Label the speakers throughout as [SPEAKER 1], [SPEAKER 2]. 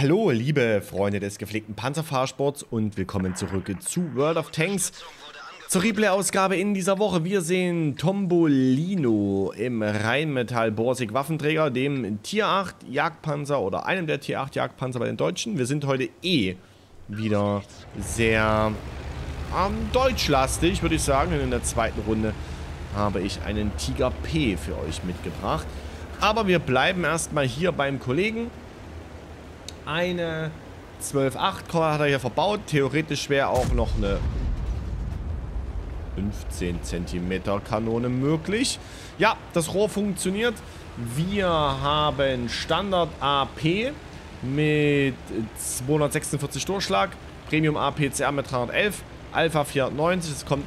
[SPEAKER 1] Hallo, liebe Freunde des gepflegten Panzerfahrsports und willkommen zurück zu World of Tanks. Zur Replay-Ausgabe in dieser Woche. Wir sehen Tombolino im Rheinmetall Borsig Waffenträger, dem Tier 8 Jagdpanzer oder einem der Tier 8 Jagdpanzer bei den Deutschen. Wir sind heute eh wieder sehr ähm, deutschlastig, würde ich sagen. Und in der zweiten Runde habe ich einen Tiger P für euch mitgebracht. Aber wir bleiben erstmal hier beim Kollegen. Eine 12.8 Core hat er hier verbaut. Theoretisch wäre auch noch eine 15 cm Kanone möglich. Ja, das Rohr funktioniert. Wir haben Standard AP mit 246 Durchschlag, Premium APCR mit 311, Alpha 490, das kommt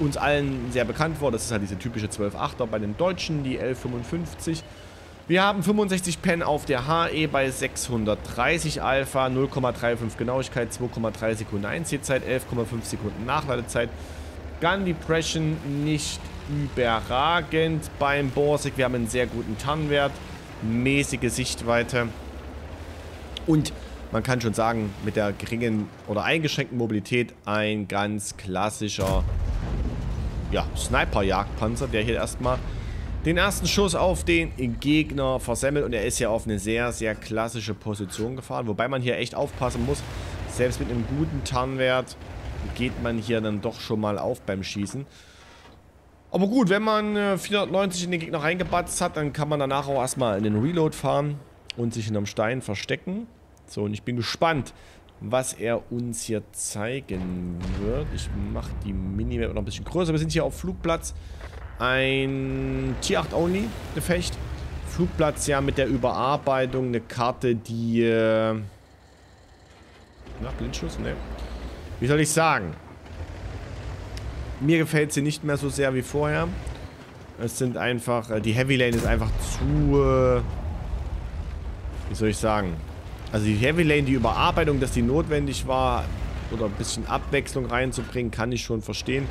[SPEAKER 1] uns allen sehr bekannt vor, das ist halt diese typische 12.8er bei den Deutschen, die L55. Wir haben 65 Pen auf der HE bei 630 Alpha, 0,35 Genauigkeit, 2,3 Sekunden Einziehzeit, 11,5 Sekunden Nachladezeit. Gun Depression nicht überragend beim Borsig. Wir haben einen sehr guten Tarnwert, mäßige Sichtweite und man kann schon sagen, mit der geringen oder eingeschränkten Mobilität ein ganz klassischer ja, Sniper-Jagdpanzer, der hier erstmal den ersten Schuss auf den Gegner versemmelt und er ist ja auf eine sehr, sehr klassische Position gefahren, wobei man hier echt aufpassen muss, selbst mit einem guten Tarnwert geht man hier dann doch schon mal auf beim Schießen. Aber gut, wenn man 490 äh, in den Gegner reingebatzt hat, dann kann man danach auch erstmal in den Reload fahren und sich hinterm Stein verstecken. So, und ich bin gespannt, was er uns hier zeigen wird. Ich mache die Minimap noch ein bisschen größer. Wir sind hier auf Flugplatz. Ein Tier 8 Only Gefecht. Flugplatz ja mit der Überarbeitung. Eine Karte, die... Äh na, Blindschuss? Ne. Wie soll ich sagen? Mir gefällt sie nicht mehr so sehr wie vorher. Es sind einfach... Äh, die Heavy Lane ist einfach zu... Äh wie soll ich sagen? Also die Heavy Lane, die Überarbeitung, dass die notwendig war, oder ein bisschen Abwechslung reinzubringen, kann ich schon verstehen.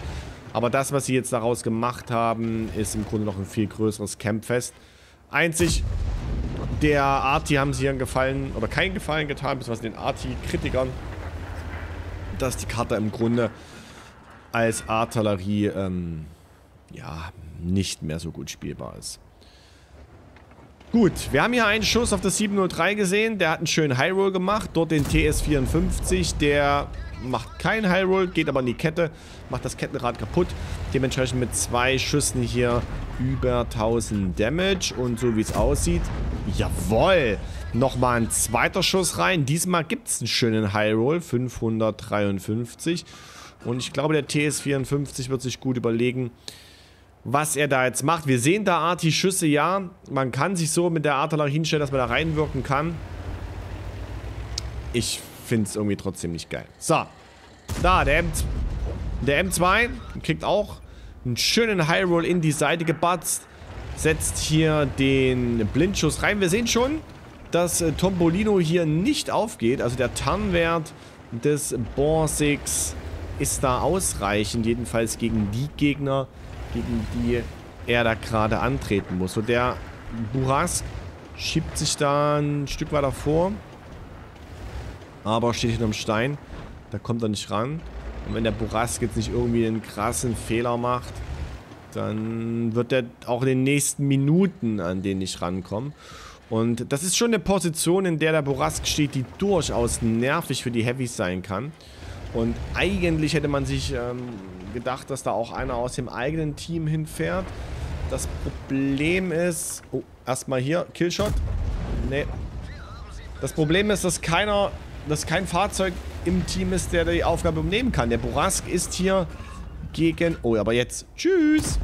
[SPEAKER 1] Aber das, was sie jetzt daraus gemacht haben, ist im Grunde noch ein viel größeres Campfest. Einzig, der Arti haben sie einen Gefallen, oder keinen Gefallen getan, bis was den Arti-Kritikern, dass die Karte im Grunde als Artillerie, ähm, ja, nicht mehr so gut spielbar ist. Gut, wir haben hier einen Schuss auf das 703 gesehen. Der hat einen schönen High Roll gemacht. Dort den TS54. Der macht keinen High Roll, geht aber in die Kette. Macht das Kettenrad kaputt. Dementsprechend mit zwei Schüssen hier über 1000 Damage. Und so wie es aussieht, jawoll, nochmal ein zweiter Schuss rein. Diesmal gibt es einen schönen High Roll, 553. Und ich glaube, der TS54 wird sich gut überlegen, was er da jetzt macht. Wir sehen da Arti-Schüsse, ja. Man kann sich so mit der Artillerie hinstellen, dass man da reinwirken kann. Ich finde es irgendwie trotzdem nicht geil. So. Da, der, M der M2 kriegt auch einen schönen High Roll in die Seite gebatzt. Setzt hier den Blindschuss rein. Wir sehen schon, dass äh, Tombolino hier nicht aufgeht. Also der Tarnwert des Borsigs ist da ausreichend. Jedenfalls gegen die Gegner, gegen die er da gerade antreten muss. So, der Burask schiebt sich da ein Stück weiter vor. Aber steht hinterm Stein. Da kommt er nicht ran. Und wenn der Burask jetzt nicht irgendwie einen krassen Fehler macht, dann wird er auch in den nächsten Minuten an den nicht rankommen. Und das ist schon eine Position, in der der Borask steht, die durchaus nervig für die Heavys sein kann. Und eigentlich hätte man sich ähm, gedacht, dass da auch einer aus dem eigenen Team hinfährt. Das Problem ist... Oh, erstmal hier, Killshot. Nee. Das Problem ist, dass keiner, dass kein Fahrzeug im Team ist, der die Aufgabe übernehmen kann. Der Borask ist hier gegen... Oh, aber jetzt... Tschüss.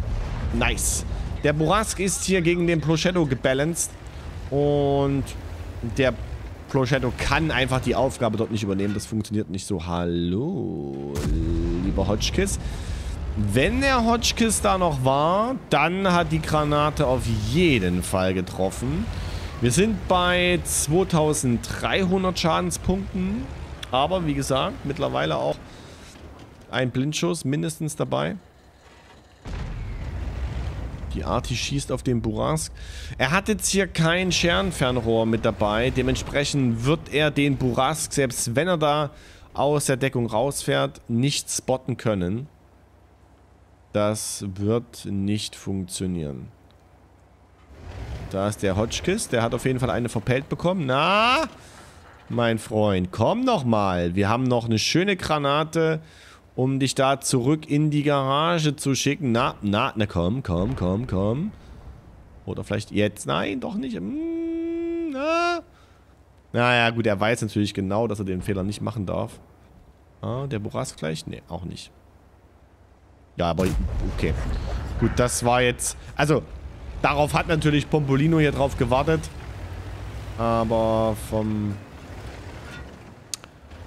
[SPEAKER 1] Nice. Der Borask ist hier gegen den Prochetto gebalanced. Und der Prochetto kann einfach die Aufgabe dort nicht übernehmen. Das funktioniert nicht so. Hallo, lieber Hotchkiss. Wenn der Hotchkiss da noch war, dann hat die Granate auf jeden Fall getroffen. Wir sind bei 2300 Schadenspunkten. Aber wie gesagt, mittlerweile auch ein Blindschuss mindestens dabei. Die Arti schießt auf den Burask. Er hat jetzt hier kein Scherenfernrohr mit dabei. Dementsprechend wird er den Burask, selbst wenn er da aus der Deckung rausfährt, nicht spotten können. Das wird nicht funktionieren. Da ist der Hotchkiss. Der hat auf jeden Fall eine verpellt bekommen. Na, mein Freund, komm noch mal. Wir haben noch eine schöne Granate um dich da zurück in die Garage zu schicken. Na, na, na komm, komm, komm, komm. Oder vielleicht jetzt. Nein, doch nicht. Hm, na. Naja, gut, er weiß natürlich genau, dass er den Fehler nicht machen darf. Ah, der Boras gleich? Ne, auch nicht. Ja, aber okay. Gut, das war jetzt... Also, darauf hat natürlich Pompolino hier drauf gewartet. Aber vom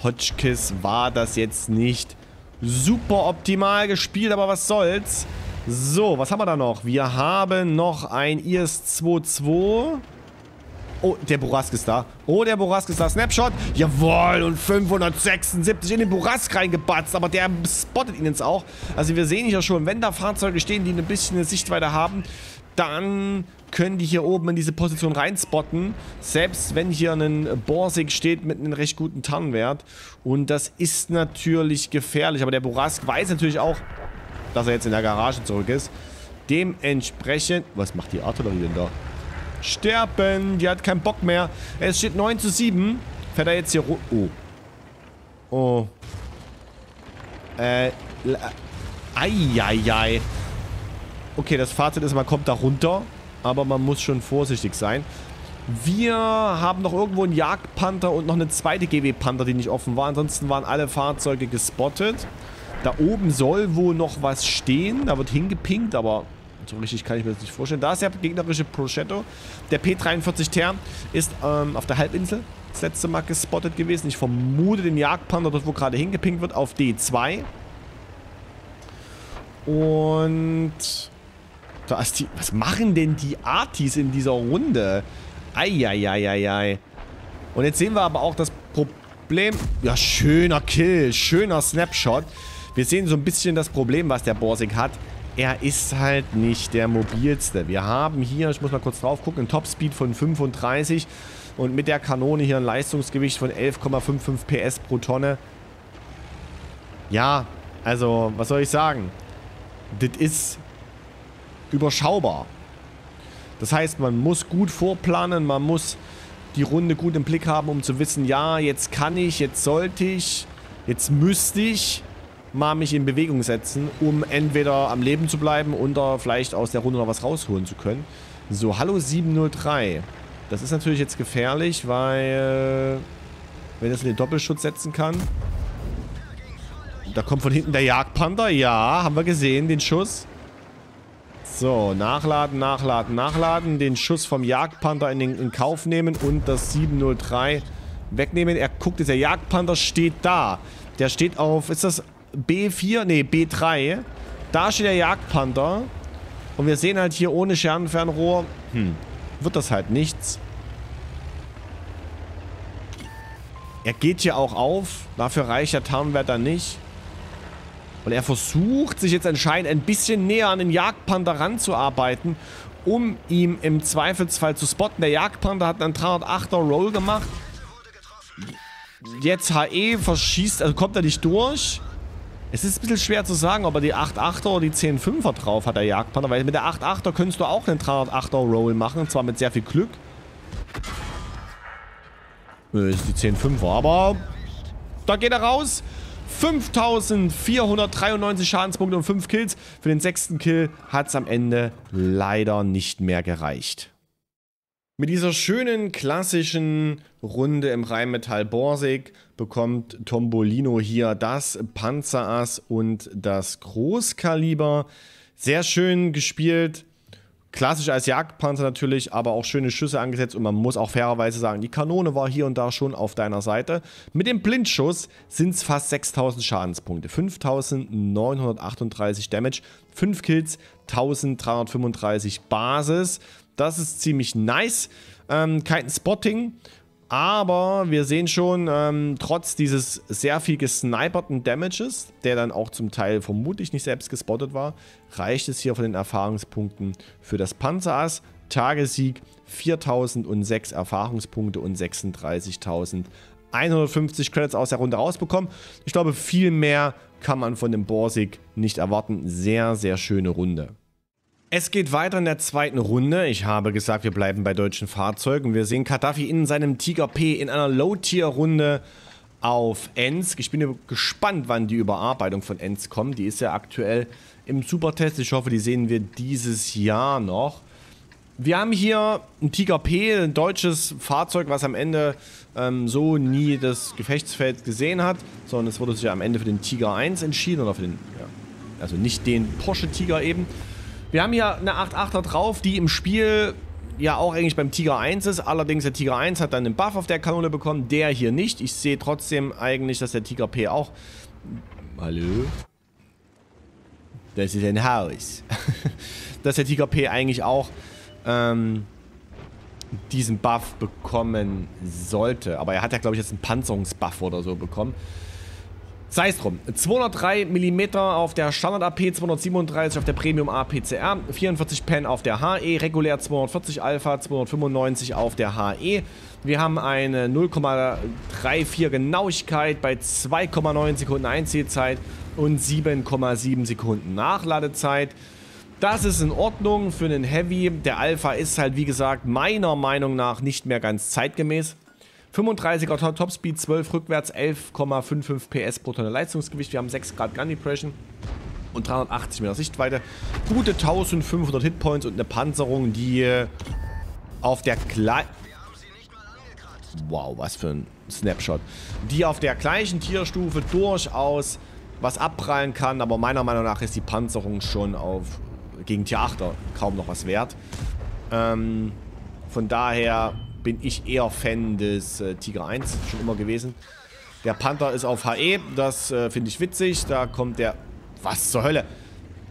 [SPEAKER 1] Hotchkiss war das jetzt nicht super optimal gespielt, aber was soll's. So, was haben wir da noch? Wir haben noch ein IS-22. Oh, der Borask ist da. Oh, der Borask ist da. Snapshot. Jawohl, und 576 in den Borask reingebatzt. Aber der spottet ihn jetzt auch. Also wir sehen hier schon, wenn da Fahrzeuge stehen, die ein bisschen eine Sichtweite haben, dann können die hier oben in diese Position reinspotten. Selbst wenn hier ein Borsig steht mit einem recht guten Tarnwert. Und das ist natürlich gefährlich. Aber der Borask weiß natürlich auch, dass er jetzt in der Garage zurück ist. Dementsprechend... Was macht die Artillerie denn da? Sterben! Die hat keinen Bock mehr. Es steht 9 zu 7. Fährt er jetzt hier... Oh. Oh. Äh... Eieiei. Okay, das Fazit ist, man kommt da runter aber man muss schon vorsichtig sein. Wir haben noch irgendwo einen Jagdpanther und noch eine zweite GW-Panther, die nicht offen war. Ansonsten waren alle Fahrzeuge gespottet. Da oben soll wohl noch was stehen. Da wird hingepinkt, aber so richtig kann ich mir das nicht vorstellen. Da ist der gegnerische Progetto. Der P43 Ter ist ähm, auf der Halbinsel das letzte Mal gespottet gewesen. Ich vermute den Jagdpanther, dort wo gerade hingepinkt wird, auf D2. Und ist die, was machen denn die Artis in dieser Runde? Eieieiei. Und jetzt sehen wir aber auch das Problem. Ja, schöner Kill, schöner Snapshot. Wir sehen so ein bisschen das Problem, was der Borsig hat. Er ist halt nicht der mobilste. Wir haben hier, ich muss mal kurz drauf gucken, einen Topspeed von 35 und mit der Kanone hier ein Leistungsgewicht von 11,55 PS pro Tonne. Ja, also, was soll ich sagen? Das ist überschaubar. Das heißt, man muss gut vorplanen, man muss die Runde gut im Blick haben, um zu wissen, ja, jetzt kann ich, jetzt sollte ich, jetzt müsste ich mal mich in Bewegung setzen, um entweder am Leben zu bleiben oder vielleicht aus der Runde noch was rausholen zu können. So, hallo 703. Das ist natürlich jetzt gefährlich, weil wenn das in den Doppelschutz setzen kann. Da kommt von hinten der Jagdpanther. Ja, haben wir gesehen, den Schuss. So, nachladen, nachladen, nachladen. Den Schuss vom Jagdpanther in, den, in Kauf nehmen und das 703 wegnehmen. Er guckt jetzt, der Jagdpanther steht da. Der steht auf, ist das B4? Ne, B3. Da steht der Jagdpanther. Und wir sehen halt hier ohne Scherenfernrohr, hm, wird das halt nichts. Er geht hier auch auf. Dafür reicht der Tarnwert dann nicht. Und er versucht sich jetzt anscheinend ein bisschen näher an den Jagdpanther ranzuarbeiten, um ihm im Zweifelsfall zu spotten. Der Jagdpanther hat einen 308er Roll gemacht. Jetzt HE verschießt, also kommt er nicht durch. Es ist ein bisschen schwer zu sagen, ob er die 8.8er oder die 10.5er drauf hat, der Jagdpanther. Weil mit der 8.8er könntest du auch einen 308er Roll machen, und zwar mit sehr viel Glück. Das ist die 10.5er, aber da geht er raus. 5493 Schadenspunkte und 5 Kills. Für den sechsten Kill hat es am Ende leider nicht mehr gereicht. Mit dieser schönen klassischen Runde im Rheinmetall Borsig bekommt Tombolino hier das Panzerass und das Großkaliber. Sehr schön gespielt. Klassisch als Jagdpanzer natürlich, aber auch schöne Schüsse angesetzt und man muss auch fairerweise sagen, die Kanone war hier und da schon auf deiner Seite. Mit dem Blindschuss sind es fast 6000 Schadenspunkte, 5938 Damage, 5 Kills, 1335 Basis. Das ist ziemlich nice. Ähm, kein Spotting, Aber wir sehen schon, ähm, trotz dieses sehr viel gesniperten Damages, der dann auch zum Teil vermutlich nicht selbst gespottet war, reicht es hier von den Erfahrungspunkten für das Panzerass. Tagessieg 4006 Erfahrungspunkte und 36.150 Credits aus der Runde rausbekommen. Ich glaube, viel mehr kann man von dem Borsig nicht erwarten. Sehr, sehr schöne Runde. Es geht weiter in der zweiten Runde. Ich habe gesagt, wir bleiben bei deutschen Fahrzeugen. Wir sehen Gaddafi in seinem Tiger P in einer Low-Tier-Runde auf Ensk. Ich bin gespannt, wann die Überarbeitung von Ensk kommt. Die ist ja aktuell im Supertest. Ich hoffe, die sehen wir dieses Jahr noch. Wir haben hier ein Tiger P, ein deutsches Fahrzeug, was am Ende ähm, so nie das Gefechtsfeld gesehen hat, sondern es wurde sich ja am Ende für den Tiger 1 entschieden oder für den, ja, also nicht den Porsche Tiger eben. Wir haben hier eine 8.8er drauf, die im Spiel ja auch eigentlich beim Tiger 1 ist. Allerdings der Tiger 1 hat dann einen Buff auf der Kanone bekommen, der hier nicht. Ich sehe trotzdem eigentlich, dass der Tiger P auch... Hallo? Das ist ein Haus. dass der Tiger P eigentlich auch ähm, diesen Buff bekommen sollte. Aber er hat ja, glaube ich, jetzt einen Panzerungsbuff oder so bekommen. Sei es drum. 203 mm auf der Standard AP, 237 auf der Premium APCR, 44 Pen auf der HE, regulär 240 Alpha, 295 auf der HE. Wir haben eine 0,34 Genauigkeit bei 2,9 Sekunden Einziehzeit und 7,7 Sekunden Nachladezeit. Das ist in Ordnung für einen Heavy. Der Alpha ist halt, wie gesagt, meiner Meinung nach nicht mehr ganz zeitgemäß. 35er Topspeed, 12 rückwärts, 11,55 PS pro Tonne Leistungsgewicht. Wir haben 6 Grad Gun Depression und 380 Meter Sichtweite. Gute 1500 Hitpoints und eine Panzerung, die auf der Kle Wow, was für ein Snapshot. Die auf der gleichen Tierstufe durchaus was abprallen kann, aber meiner Meinung nach ist die Panzerung schon auf gegen Tier 8 kaum noch was wert. Ähm, von daher bin ich eher Fan des äh, Tiger 1, schon immer gewesen. Der Panther ist auf HE, das äh, finde ich witzig. Da kommt der... Was zur Hölle?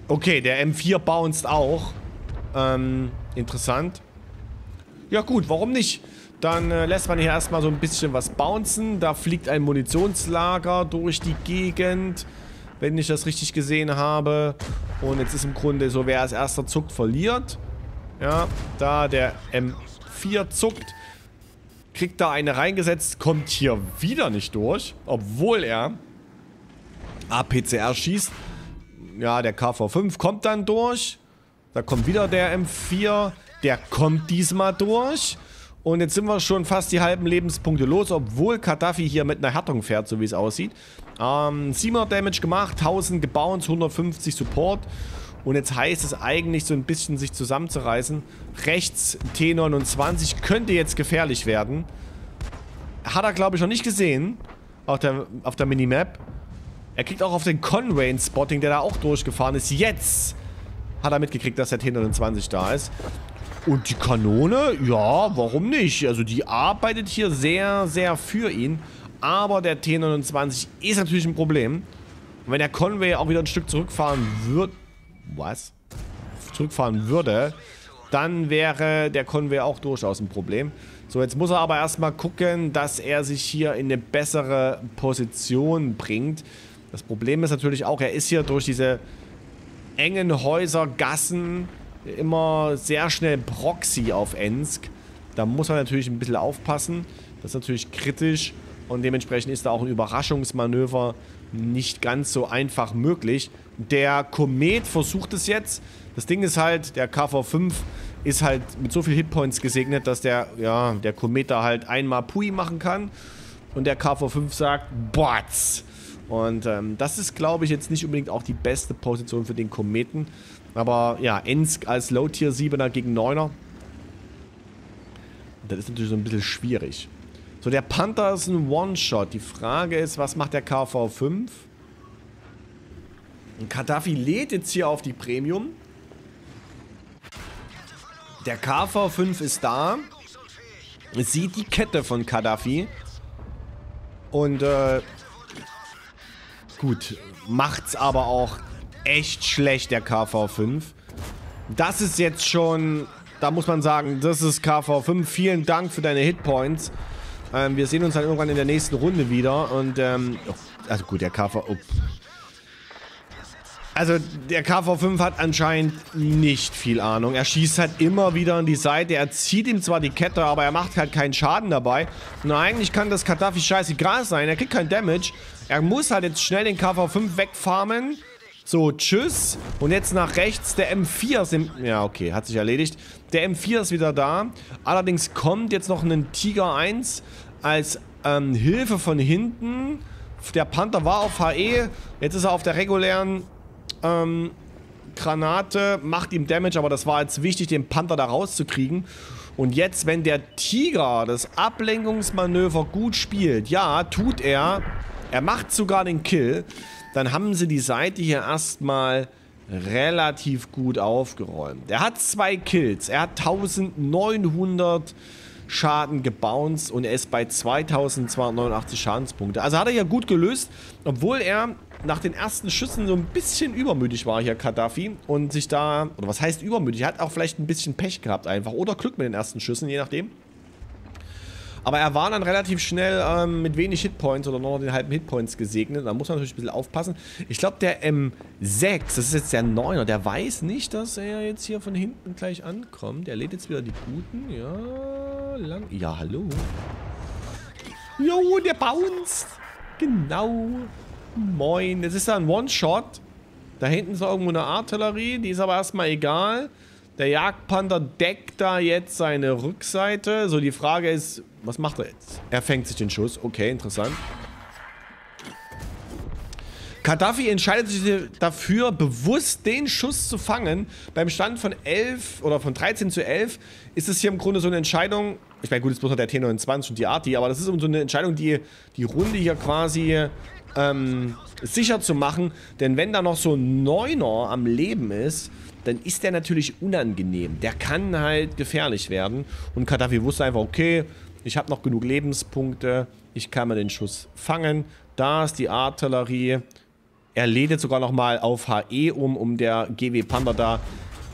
[SPEAKER 1] Okay, der M4 bounced auch. Ähm, interessant. Ja gut, warum nicht? Dann äh, lässt man hier erstmal so ein bisschen was bouncen. Da fliegt ein Munitionslager durch die Gegend, wenn ich das richtig gesehen habe. Und jetzt ist im Grunde so, wer als erster zuckt, verliert. Ja, da der M4 zuckt, kriegt da eine reingesetzt, kommt hier wieder nicht durch, obwohl er APCR schießt. Ja, der KV5 kommt dann durch. Da kommt wieder der M4. Der kommt diesmal durch. Und jetzt sind wir schon fast die halben Lebenspunkte los, obwohl Gaddafi hier mit einer Härtung fährt, so wie es aussieht. Ähm, 700 Damage gemacht, 1000 gebounced, 150 Support. Und jetzt heißt es eigentlich so ein bisschen sich zusammenzureißen. Rechts T29 könnte jetzt gefährlich werden. Hat er, glaube ich, noch nicht gesehen. Auf der, auf der Minimap. Er kriegt auch auf den Conway ein Spotting, der da auch durchgefahren ist. Jetzt hat er mitgekriegt, dass der T29 da ist. Und die Kanone, ja, warum nicht? Also die arbeitet hier sehr, sehr für ihn. Aber der T29 ist natürlich ein Problem. Und wenn der Conway auch wieder ein Stück zurückfahren wird, was? Zurückfahren würde, dann wäre der Conway auch durchaus ein Problem. So, jetzt muss er aber erstmal gucken, dass er sich hier in eine bessere Position bringt. Das Problem ist natürlich auch, er ist hier durch diese engen Häuser, Gassen immer sehr schnell Proxy auf Ensk. Da muss er natürlich ein bisschen aufpassen. Das ist natürlich kritisch und dementsprechend ist da auch ein Überraschungsmanöver nicht ganz so einfach möglich. Der Komet versucht es jetzt. Das Ding ist halt, der KV-5 ist halt mit so viel Hitpoints gesegnet, dass der, ja, der Komet da halt einmal Pui machen kann. Und der KV-5 sagt, Bots. Und ähm, das ist, glaube ich, jetzt nicht unbedingt auch die beste Position für den Kometen. Aber ja, Ensk als Low-Tier 7er gegen 9er. Das ist natürlich so ein bisschen schwierig. So, der Panther ist ein One-Shot. Die Frage ist, was macht der KV-5? Gaddafi lädt jetzt hier auf die Premium. Der KV-5 ist da. Sieht die Kette von Gaddafi. Und, äh, gut, macht's aber auch echt schlecht, der KV-5. Das ist jetzt schon, da muss man sagen, das ist KV-5. Vielen Dank für deine Hitpoints. Ähm, wir sehen uns dann irgendwann in der nächsten Runde wieder. Und, ähm, oh, also gut, der KV... Oh. Also der KV5 hat anscheinend nicht viel Ahnung. Er schießt halt immer wieder an die Seite. Er zieht ihm zwar die Kette, aber er macht halt keinen Schaden dabei. Und eigentlich kann das Gaddafi scheißegal sein. Er kriegt kein Damage. Er muss halt jetzt schnell den KV5 wegfarmen. So, tschüss. Und jetzt nach rechts, der M4 ist im... Ja, okay, hat sich erledigt. Der M4 ist wieder da. Allerdings kommt jetzt noch ein Tiger 1 als ähm, Hilfe von hinten. Der Panther war auf HE. Jetzt ist er auf der regulären ähm, Granate. Macht ihm Damage, aber das war jetzt wichtig, den Panther da rauszukriegen. Und jetzt, wenn der Tiger das Ablenkungsmanöver gut spielt, ja, tut er. Er macht sogar den Kill dann haben sie die Seite hier erstmal relativ gut aufgeräumt. Er hat zwei Kills, er hat 1900 Schaden gebounced und er ist bei 2289 Schadenspunkte. Also hat er ja gut gelöst, obwohl er nach den ersten Schüssen so ein bisschen übermütig war hier, Gaddafi. Und sich da, oder was heißt übermütig? Er hat auch vielleicht ein bisschen Pech gehabt einfach. Oder Glück mit den ersten Schüssen, je nachdem. Aber er war dann relativ schnell ähm, mit wenig Hitpoints oder noch den halben Hitpoints gesegnet. Da muss man natürlich ein bisschen aufpassen. Ich glaube, der M6, das ist jetzt der 9er, der weiß nicht, dass er jetzt hier von hinten gleich ankommt. Der lädt jetzt wieder die Guten. Ja, lang. Ja, hallo. Jo, der bounced. Genau. Moin. Das ist da ein One-Shot. Da hinten ist irgendwo eine Artillerie. Die ist aber erstmal egal. Der Jagdpanther deckt da jetzt seine Rückseite. So, die Frage ist, was macht er jetzt? Er fängt sich den Schuss. Okay, interessant. Gaddafi entscheidet sich dafür, bewusst den Schuss zu fangen. Beim Stand von 11 oder von 13 zu 11 ist es hier im Grunde so eine Entscheidung. Ich meine, gut, jetzt bloß noch der T29 und die Arti, aber das ist so eine Entscheidung, die die Runde hier quasi ähm, sicher zu machen. Denn wenn da noch so ein Neuner am Leben ist, dann ist der natürlich unangenehm. Der kann halt gefährlich werden. Und Gaddafi wusste einfach, okay, ich habe noch genug Lebenspunkte. Ich kann mir den Schuss fangen. Da ist die Artillerie. Er lädt sogar nochmal auf HE um, um der GW Panda da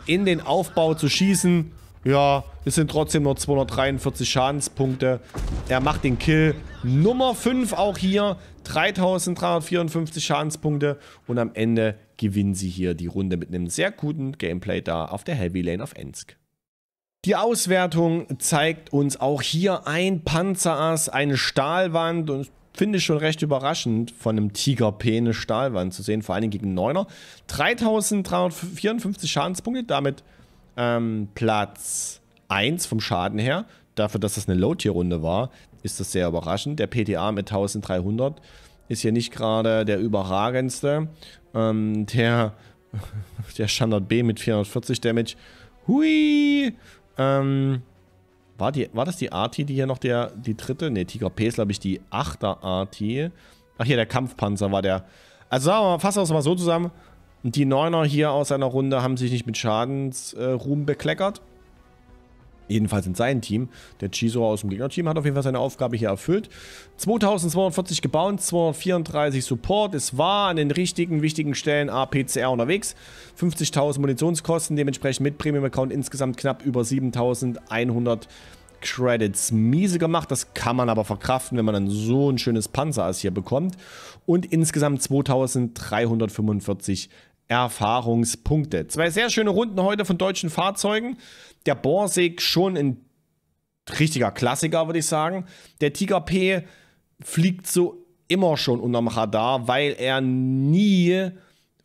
[SPEAKER 1] in den Aufbau zu schießen. Ja, es sind trotzdem nur 243 Schadenspunkte. Er macht den Kill. Nummer 5 auch hier. 3354 Schadenspunkte. Und am Ende gewinnen sie hier die Runde mit einem sehr guten Gameplay da auf der Heavy Lane of Ensk. Die Auswertung zeigt uns auch hier ein Panzerass, eine Stahlwand und finde ich schon recht überraschend, von einem Tiger P eine Stahlwand zu sehen, vor allem gegen 9er. 3354 Schadenspunkte, damit ähm, Platz 1 vom Schaden her. Dafür, dass das eine Low-Tier-Runde war, ist das sehr überraschend. Der PTA mit 1300 ist hier nicht gerade der überragendste. Ähm, der, der Standard B mit 440 Damage. Hui! Ähm, war, die, war das die Arti, die hier noch der, die dritte? Ne, Tiger P ist, glaube ich, die 8er Arti. Ach, hier, der Kampfpanzer war der. Also sagen wir mal, fassen wir es mal so zusammen. Die Neuner hier aus einer Runde haben sich nicht mit Schadensruhm äh, bekleckert. Jedenfalls in seinem Team. Der Chiso aus dem Gegnerteam hat auf jeden Fall seine Aufgabe hier erfüllt. 2240 gebaut, 234 Support. Es war an den richtigen, wichtigen Stellen APCR unterwegs. 50.000 Munitionskosten, dementsprechend mit Premium-Account insgesamt knapp über 7.100 Credits miese gemacht. Das kann man aber verkraften, wenn man dann so ein schönes Panzerass hier bekommt. Und insgesamt 2345 Erfahrungspunkte. Zwei sehr schöne Runden heute von deutschen Fahrzeugen. Der Borsig schon ein richtiger Klassiker, würde ich sagen. Der Tiger P fliegt so immer schon unterm Radar, weil er nie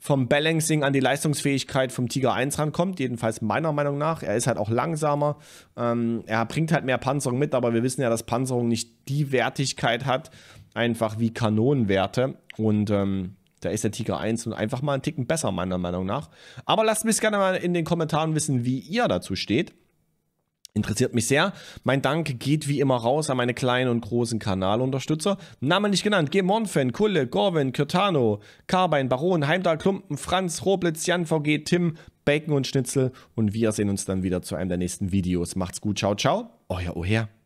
[SPEAKER 1] vom Balancing an die Leistungsfähigkeit vom Tiger 1 rankommt, jedenfalls meiner Meinung nach. Er ist halt auch langsamer, ähm, er bringt halt mehr Panzerung mit, aber wir wissen ja, dass Panzerung nicht die Wertigkeit hat, einfach wie Kanonenwerte und ähm, da ist der Tiger 1 und einfach mal einen Ticken besser, meiner Meinung nach. Aber lasst mich gerne mal in den Kommentaren wissen, wie ihr dazu steht. Interessiert mich sehr. Mein Dank geht wie immer raus an meine kleinen und großen Kanalunterstützer. Namen nicht genannt: Gemonfen, Kulle, Gorwin, Kürtano, Carbein, Baron, Heimdall, Klumpen, Franz, Roblitz, Jan VG, Tim, Bacon und Schnitzel. Und wir sehen uns dann wieder zu einem der nächsten Videos. Macht's gut, ciao, ciao. Euer Oher.